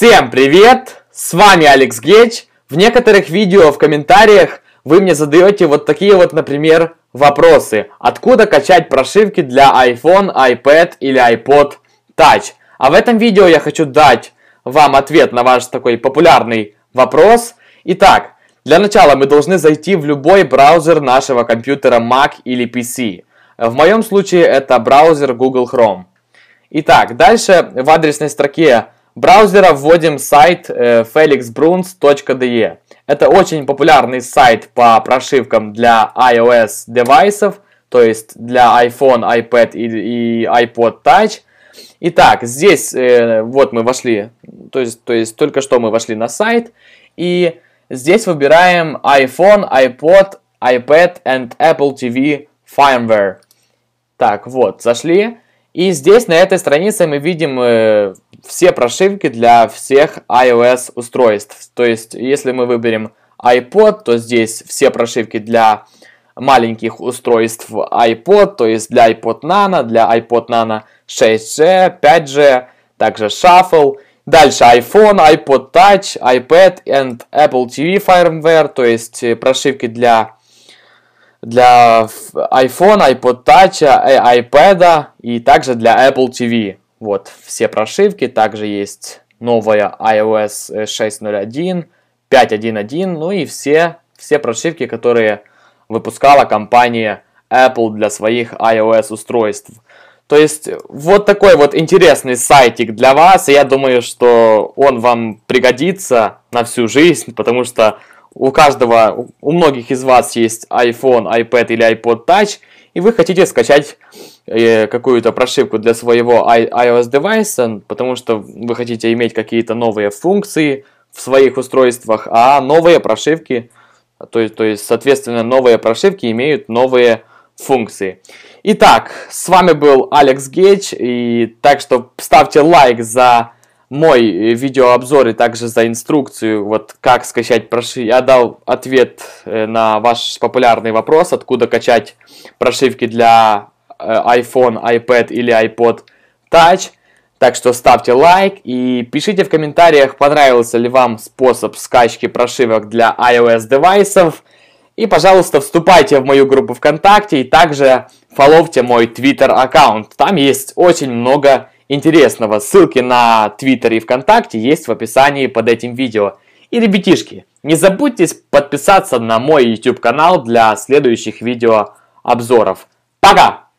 Всем привет! С вами Алекс Геч. В некоторых видео в комментариях вы мне задаете вот такие вот, например, вопросы. Откуда качать прошивки для iPhone, iPad или iPod Touch? А в этом видео я хочу дать вам ответ на ваш такой популярный вопрос. Итак, для начала мы должны зайти в любой браузер нашего компьютера Mac или PC. В моем случае это браузер Google Chrome. Итак, дальше в адресной строке браузера вводим сайт э, felixbruns.de. Это очень популярный сайт по прошивкам для iOS девайсов, то есть для iPhone, iPad и, iPod Touch. Итак, здесь э, вот мы вошли, то есть, то есть только что мы вошли на сайт, и здесь выбираем iPhone, iPod, iPad and Apple TV firmware. Так, вот, зашли. И здесь на этой странице мы видим э, все прошивки для всех iOS устройств. То есть, если мы выберем iPod, то здесь все прошивки для маленьких устройств iPod, то есть для iPod Nano, для iPod Nano 6G, 5G, также Shuffle. Дальше iPhone, iPod Touch, iPad and Apple TV firmware, то есть э, прошивки для для iPhone, iPod Touch, э, iPad и также для Apple TV. Вот все прошивки. Также есть новая iOS 6.0.1, 5.1.1, ну и все, все прошивки, которые выпускала компания Apple для своих iOS устройств. То есть вот такой вот интересный сайтик для вас, и я думаю, что он вам пригодится на всю жизнь, потому что у каждого, у многих из вас есть iPhone, iPad или iPod Touch, и вы хотите скачать э, какую-то прошивку для своего iOS девайса, потому что вы хотите иметь какие-то новые функции в своих устройствах, а новые прошивки, то есть, то есть соответственно, новые прошивки имеют новые функции. Итак, с вами был Алекс Гейдж, и так что ставьте лайк за мой э, видеообзор и также за инструкцию, вот как скачать прошивки. Я дал ответ э, на ваш популярный вопрос, откуда качать прошивки для э, iPhone, iPad или iPod Touch. Так что ставьте лайк и пишите в комментариях, понравился ли вам способ скачки прошивок для iOS девайсов. И, пожалуйста, вступайте в мою группу ВКонтакте и также фоловьте мой Twitter аккаунт. Там есть очень много интересного. Ссылки на Твиттер и ВКонтакте есть в описании под этим видео. И, ребятишки, не забудьте подписаться на мой YouTube канал для следующих видео обзоров. Пока!